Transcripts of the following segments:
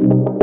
you.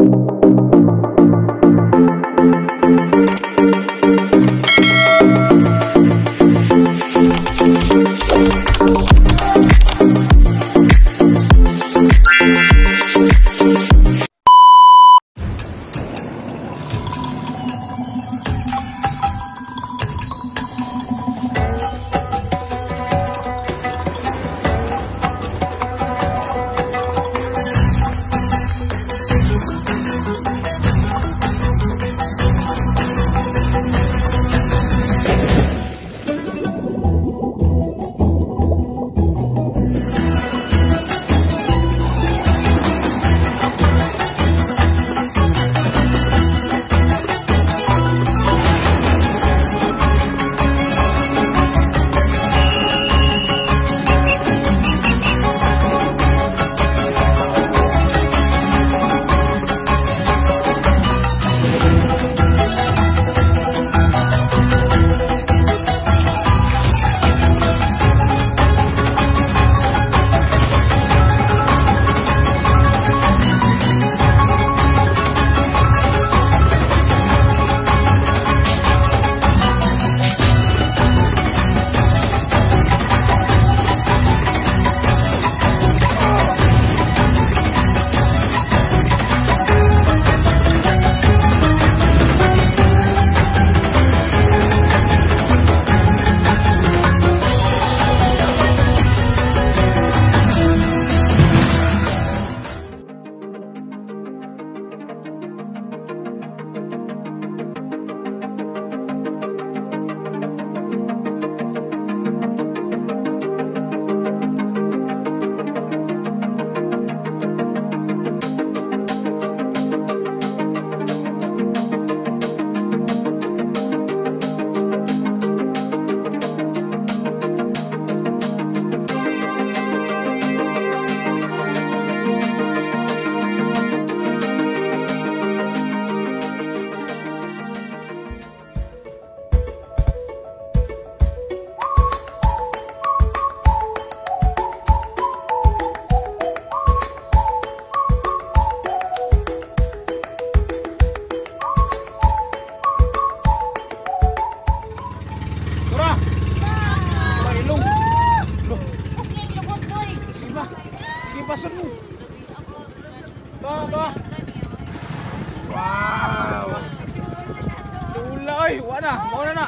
Tula, oy. Wala na. Mauna na.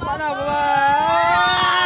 Wala na. Bye-bye.